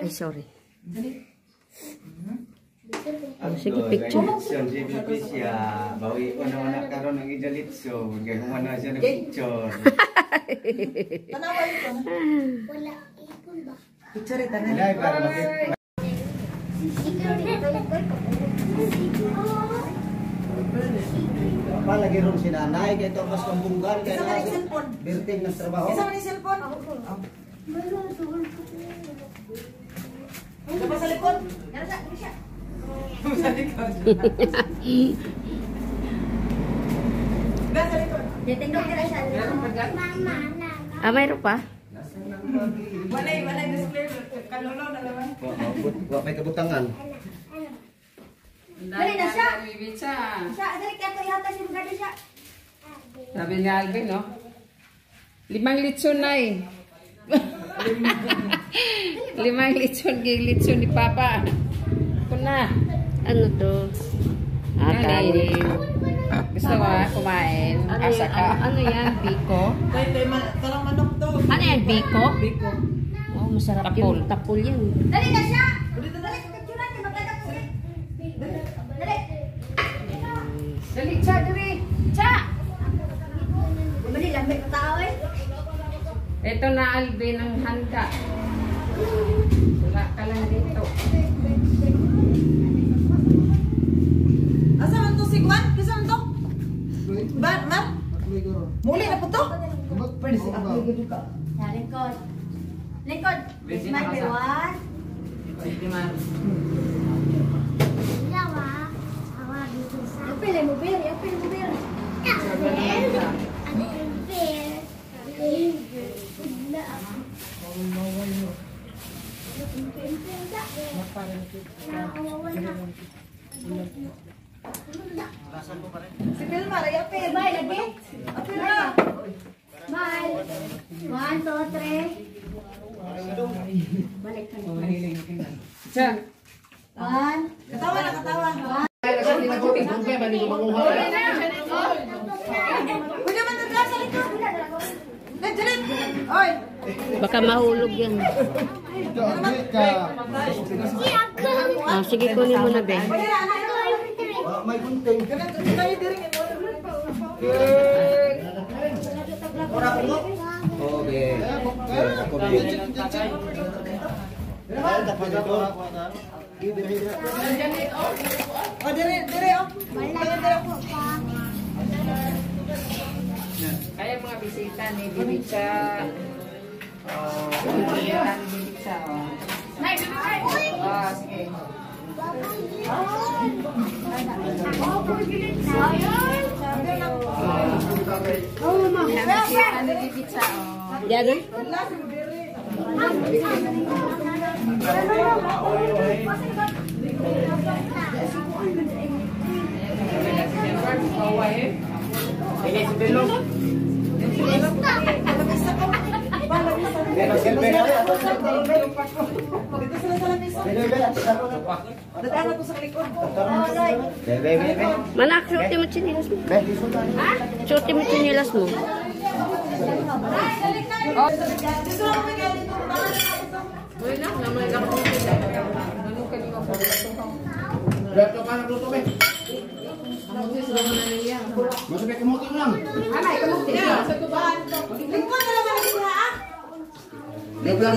Ay, sorry. Oh, sige, picture. Litson, GBP siya. Bawi ko na karon ng ida litson. Kaya kumana siya ng picture. Tanawa ito. Picture ito na. Dahil para makita. Palagi ron si nanay, kaya ito mas kambunggan, kaya Isa ka ng cellphone. birthing ng trabaho. Isa man yung cellphone. Oh. Diba sa likod? Yan sa, yan siya. Sa likod. Diba sa likod? Titingnan ka na siya. Ah, mayroon pa? Walay, walay display. Kalulaw na naman. Wa may kabutangan. Dali na siya. Siya, dali kaya ito yata siya maganda siya. Sabi ni Alvin, no? Limang litson na eh. Limang litson, gig litson ni Papa. Ito na. Ano to? Ah, kanin. Gusto mo ah, kumain? Ano, Asa yan? ka? ano, ano yan? Biko? Manok to. Ano yan? Biko? Biko. Oh, masarap Tapul. yun. Tapul yan. Dali na siya. Dito na. Dali, picturean niya. Maganda po. Dali. Dali, cha, dali. Cha! Bumali, lamig ng tao eh. Ito na Alvin ang handa. Wala ka lang dito. Asa man to si Juan? Kisa man to? Ba, ma? Muli na po to? Pwede si lingkod. Lingkod. This my one. Si Vilma, ray apil. Bye, lagi. Apil na. Bye. One, two, three. Balik ka na. Cha! One. Katawa na, katawa. Pwede man to sa likod. Dali. Oy. Baka mahulog yan. Ah, sige, kunin mo na, be. Pwede na, anak. Wa may gunting. Ganun, tayo diri nga. Okay. Ako din. Ay, dapat ito. O, diri, diri, oh. Diri, diri ako. Kaya mga bisita ni Bibicha. Oh, bisita ni Bibicha. Oh. Oh, sige. Yan, bisita ni Bibicha. Oh. Diyan, eh? Wala, si diri. Dito sila sa lamesa. Dati ako to sa likod. Bebe, bebe. Manak, suotin mo chinilas mo. Suotin mo chinilas mo. Oh. Dito lang kami kaya dito. Uy na, naman lang ako dito. Ano ka niyo ako dito? Berto ka na luto, be. Masuk ke motor lang. Anay, kamuti na. Sa tubahan to. Lingkod na Dia bilang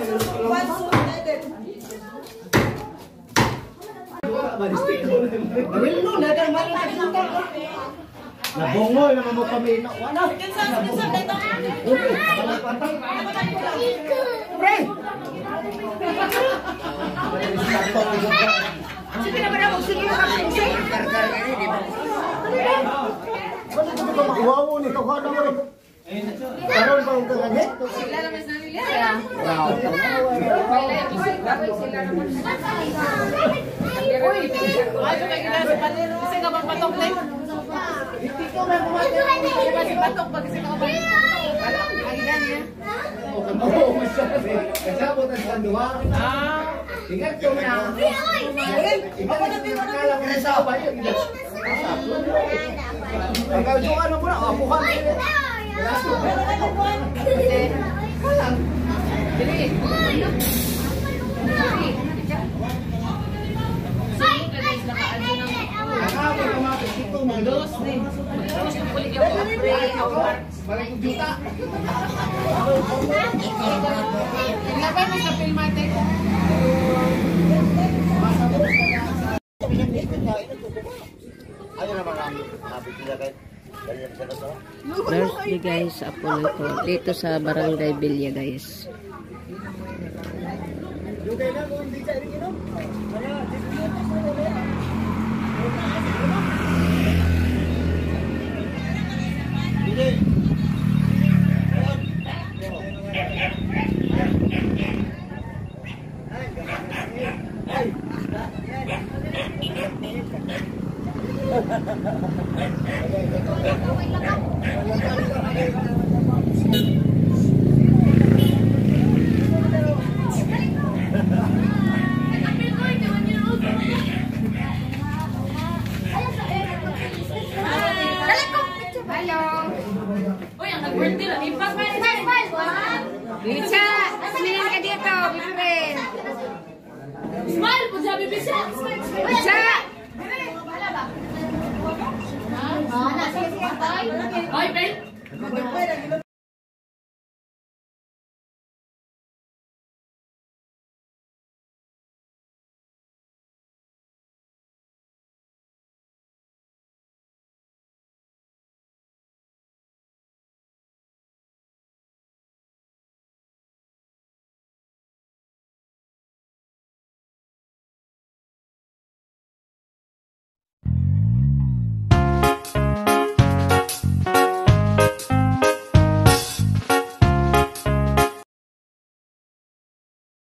One soul united. Nabungoy naman mo pamino. Wala. Kinsa, kinsa, dito. Sige na ba na sige na kasi. Wow, nito ko na mo. Karoon pa ang kagani. Sila naman sa nila. Wala yung sila. Sila naman. Uy! Ay, so may ginasa pa rin. Kasi nga bang patok na yun. Di ba si patok pag kasi ka ba? Agigan niya. Oo, masyari. Kasabot ang sanduwa. Ah. Ingat ko na. Ikaw na pinakala mo sa abay. Ikaw yung ano mo na, apuhan. Dili. Nakawin ka mga ito, mga dos. Balik ko juta. Ilabay mo sa filmate. Ayaw naman namin. Habit nila kahit. Kaso. Birthday guys, Apollo ito. Dito sa Barangay Villa guys. Hello. Smile, smile, smile. Bicha! Smilin ka dito, bibibin. Smile po sabi bisa. Bicha! Ay, Ben.